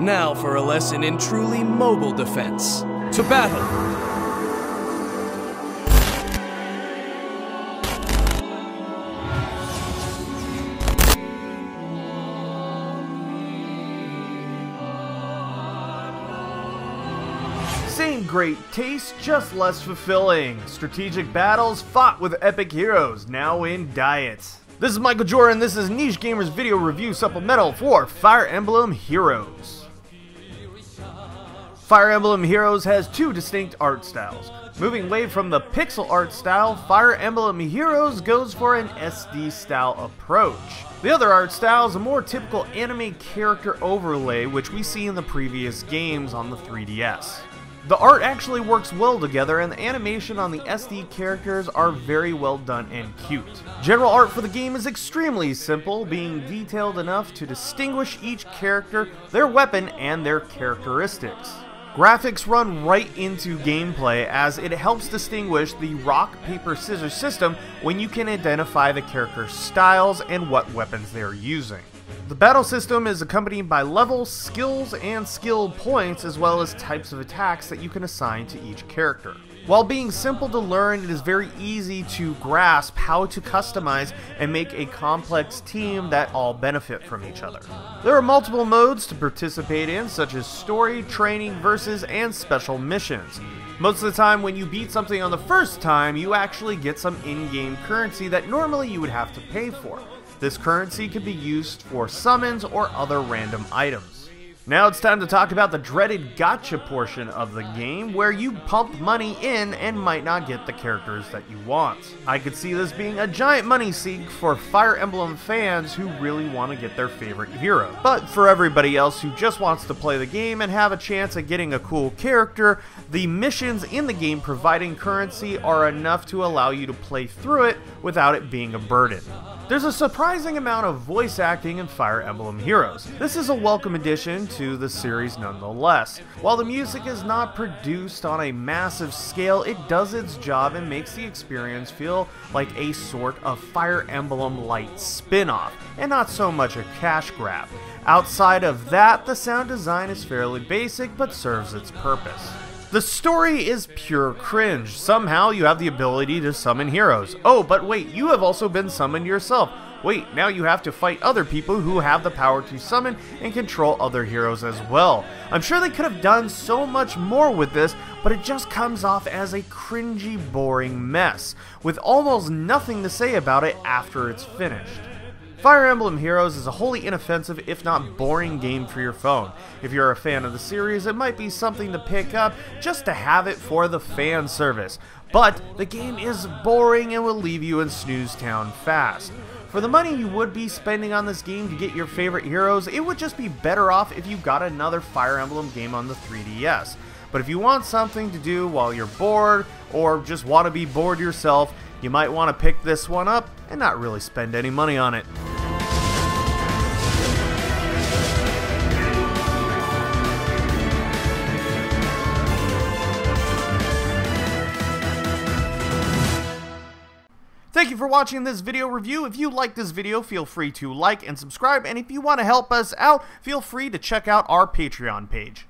Now for a lesson in truly mobile defense. To battle! Same great taste, just less fulfilling. Strategic battles fought with epic heroes, now in diets. This is Michael Jordan, this is Niche Gamers Video Review Supplemental for Fire Emblem Heroes. Fire Emblem Heroes has two distinct art styles. Moving away from the pixel art style, Fire Emblem Heroes goes for an SD style approach. The other art style is a more typical anime character overlay which we see in the previous games on the 3DS. The art actually works well together and the animation on the SD characters are very well done and cute. General art for the game is extremely simple, being detailed enough to distinguish each character, their weapon, and their characteristics. Graphics run right into gameplay as it helps distinguish the rock, paper, scissors system when you can identify the character's styles and what weapons they're using. The battle system is accompanied by levels, skills, and skill points, as well as types of attacks that you can assign to each character. While being simple to learn, it is very easy to grasp how to customize and make a complex team that all benefit from each other. There are multiple modes to participate in, such as story, training, versus, and special missions. Most of the time, when you beat something on the first time, you actually get some in-game currency that normally you would have to pay for. This currency can be used for summons or other random items. Now it's time to talk about the dreaded gacha portion of the game where you pump money in and might not get the characters that you want. I could see this being a giant money sink for Fire Emblem fans who really want to get their favorite hero. But for everybody else who just wants to play the game and have a chance at getting a cool character, the missions in the game providing currency are enough to allow you to play through it without it being a burden. There's a surprising amount of voice acting in Fire Emblem Heroes. This is a welcome addition to the series nonetheless. While the music is not produced on a massive scale, it does its job and makes the experience feel like a sort of Fire Emblem light spin-off, and not so much a cash grab. Outside of that, the sound design is fairly basic but serves its purpose. The story is pure cringe. Somehow you have the ability to summon heroes. Oh, but wait, you have also been summoned yourself. Wait, now you have to fight other people who have the power to summon and control other heroes as well. I'm sure they could have done so much more with this, but it just comes off as a cringy, boring mess, with almost nothing to say about it after it's finished. Fire Emblem Heroes is a wholly inoffensive, if not boring game for your phone. If you're a fan of the series, it might be something to pick up just to have it for the fan service. But the game is boring and will leave you in snooze town fast. For the money you would be spending on this game to get your favorite heroes, it would just be better off if you got another Fire Emblem game on the 3DS. But if you want something to do while you're bored, or just want to be bored yourself, you might want to pick this one up and not really spend any money on it. Thank you for watching this video review. If you like this video, feel free to like and subscribe. And if you want to help us out, feel free to check out our Patreon page.